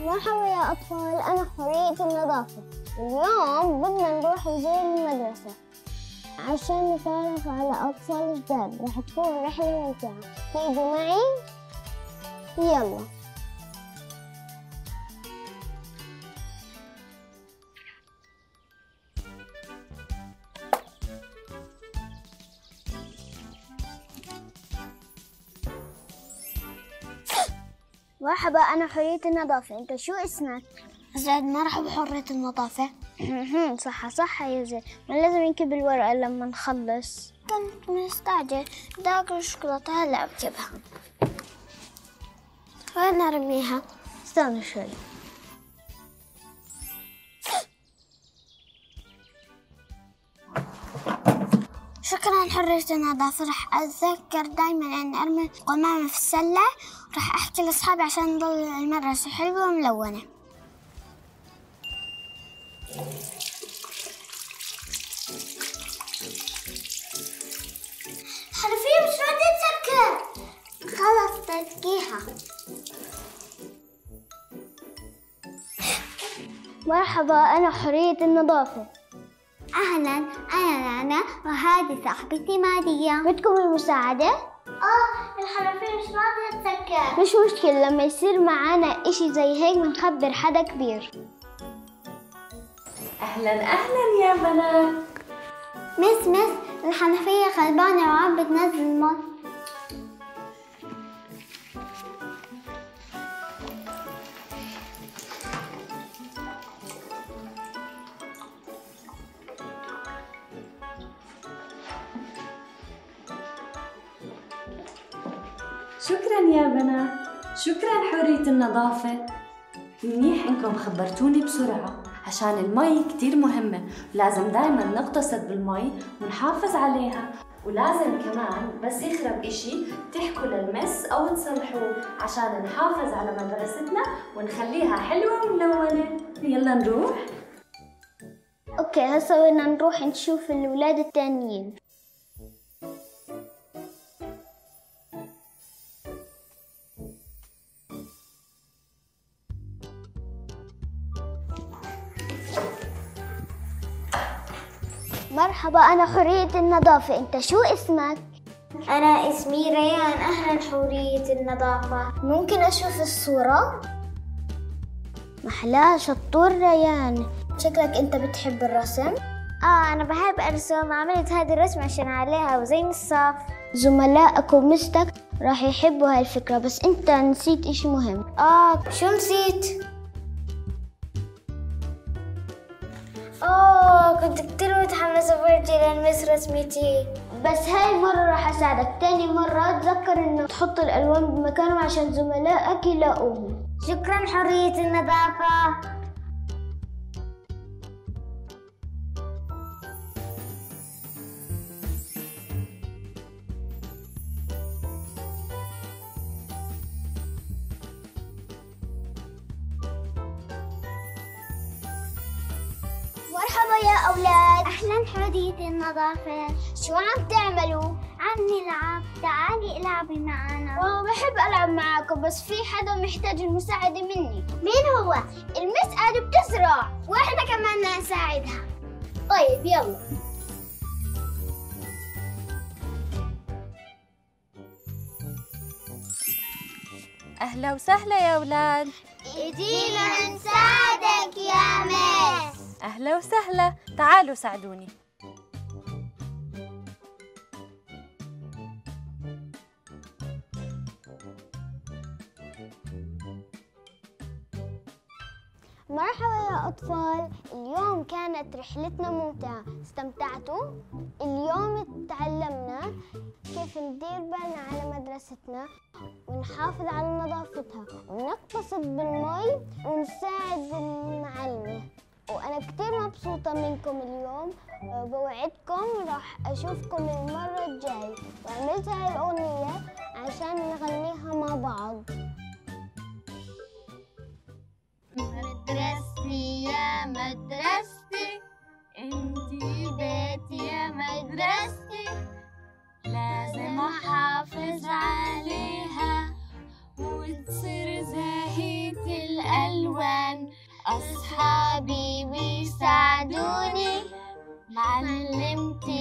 مرحبا يا أطفال أنا حرية النظافة. اليوم بدنا نروح نزور المدرسة. عشان نتعرف على أطفال جداد رح تكون رحلة ممتعة. تيجوا معي؟ يلا. مرحبا أنا حرية النظافة. أنت شو اسمك؟ زيد مرحبا حرية النظافة. صح صح يا زين ما لازم نكب الورقة لما نخلص. كنت مستعجل. داك الشوكولاتة هلا بكبها وين ارميها؟ استنى شوي. شكرا حرية النظافة. رح أتذكر دايما أن أرمي القمامة في السلة ورح أحكي لأصحابي عشان نضل المدرسة. حلوة وملونة حرفيا مش راضية تسكر خلص تسكيها مرحبا أنا حرية النظافة. أهلا أنا لانا وهذه صاحبتي ماريا. بدكم المساعدة؟ آه الحرفية مش راضية تسكر مش مشكلة لما يصير معانا إشي زي هيك بنخبر حدا كبير. أهلا أهلا يا بنات. مس مس الحنفية خربانة وعم بتنزل مي شكرا يا بنات شكرا حرية النظافة. منيح إنكم خبرتوني بسرعة عشان المي كتير مهمة. ولازم دايما نقتصد بالمي ونحافظ عليها. ولازم كمان بس يخرب إشي تحكوا للمس أو تصلحوه عشان نحافظ على مدرستنا ونخليها حلوة وملونة. يلا نروح. أوكي هسا بدنا نروح نشوف الأولاد التانيين. مرحبا أنا حرية النظافة أنت شو اسمك؟ أنا اسمي ريان أهلا حورية النظافة ممكن أشوف الصورة؟ محلاها شطور ريان شكلك أنت بتحب الرسم؟ آه أنا بحب أرسم عملت هذه الرسمة عشان عليها وزين الصف زملائك ومستك راح يحبوا هاي الفكرة بس أنت نسيت إشي مهم آه شو نسيت؟ أوه كنت كتير متحمسة برجي للمس رسمتي بس هاي المرة راح أساعدك. تاني مرة تذكر إنه تحط الألوان بمكانهم عشان زملائك يلاقوهم. شكرا حرية النظافة. مرحبا يا أولاد. أهلا حرية النظافة. شو عم تعملوا؟ عم نلعب تعالي إلعبي معنا. والله بحب ألعب معاكم بس في حدا محتاج المساعدة مني. مين هو؟ المس قاعدة بتزرع. وإحنا كمان بدنا نساعدها. طيب يلا. أهلا وسهلا يا أولاد. مس أهلا وسهلا. تعالوا ساعدوني. مرحبا يا أطفال. اليوم كانت رحلتنا ممتعة. استمتعتوا؟ اليوم تعلمنا كيف ندير بالنا على مدرستنا ونحافظ على نظافتها ونقتصد بالمي ونساعد المعلمة. وأنا كتير مبسوطة منكم اليوم بوعدكم راح أشوفكم المرة الجاي وعملت هاي الأغنية عشان نغنيها مع بعض. Malimti.